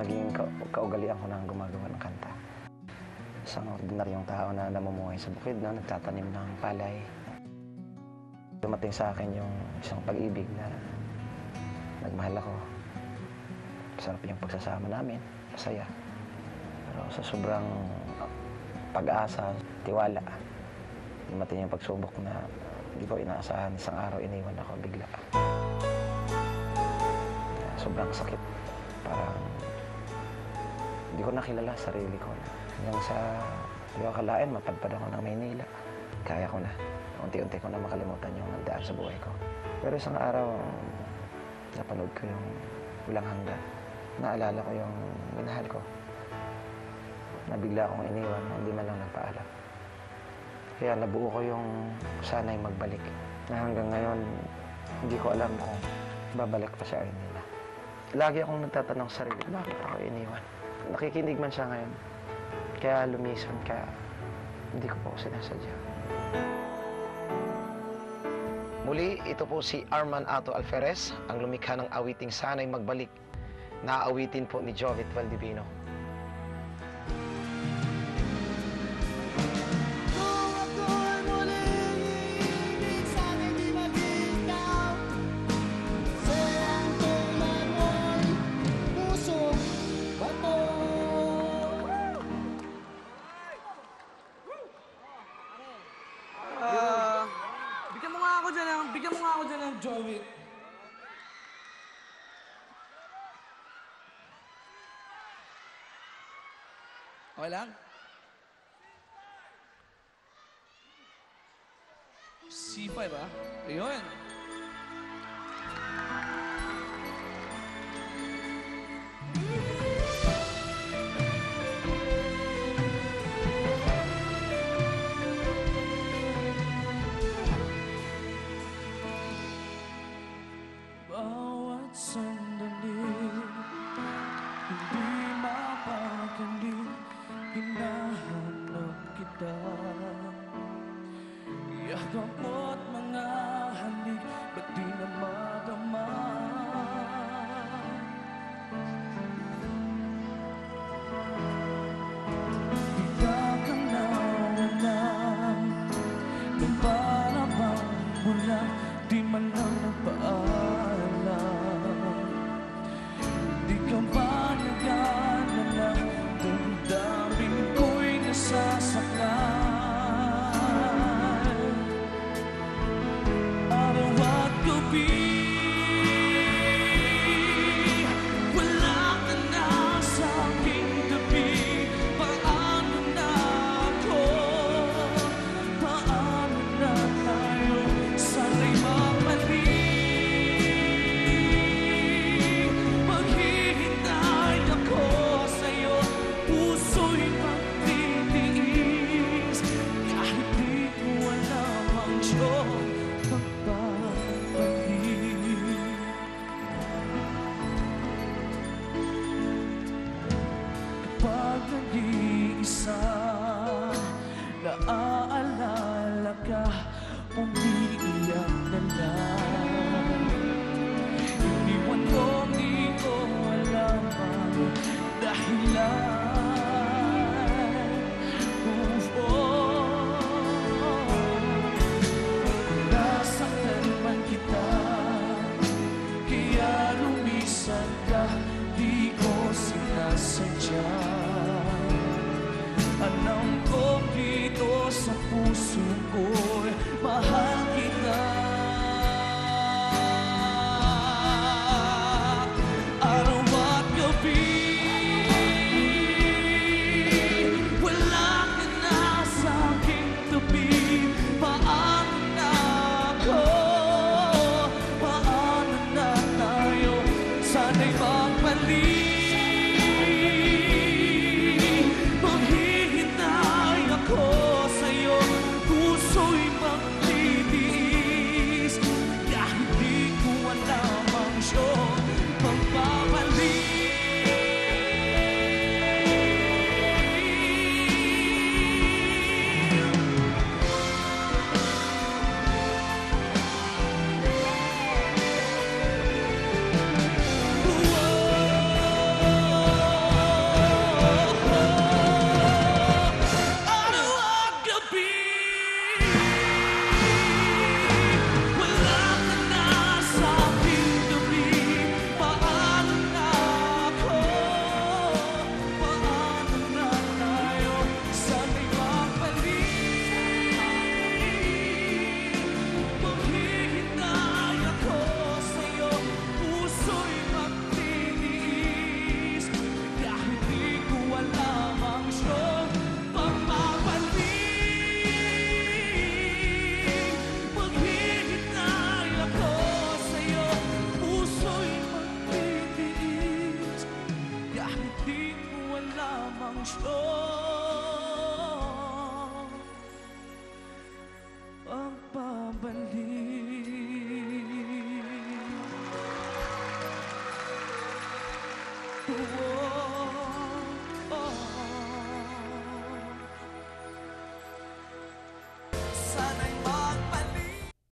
naging ka kaugalian ko na gumagawa ng kanta. Isang ordinaryong tao na namumuhay sa bukid na nagtatanim ng palay. Dumating sa akin yung isang pag-ibig na nagmahal ako. Sarap yung pagsasama namin, masaya. Pero sa sobrang pag-asa, tiwala, dumating yung pagsubok na hindi ko inaasahan. Isang araw iniwan ako bigla. Sobrang sakit. Parang hindi ko nakilala sarili ko. Hanggang sa hindi ko akalain, mapadpad ako ng Maynila. Kaya ko na. Unti-unti ko na makalimutan yung nagdaan sa buhay ko. Pero isang araw, napanood ko yung Walang Hanggan. Naalala ko yung minahal ko. Na bigla akong iniwan, hindi man lang nagpaalam. Kaya nabuo ko yung sana'y magbalik. Na hanggang ngayon, hindi ko alam kung babalik pa siya o hindi. Lagi akong nagtatanong sa sarili, bakit ako iniwan? Nakikinig man siya ngayon. Kaya lumisan, kaya hindi ko po sinasadya. Muli, ito po si Arman Ato Alferez, ang lumikha ng awiting Sana'y Magbalik, na awitin po ni Jovit Valdivino. Okay lang? C5 ah. Ayun. sun. 茫茫雪落，往北飞。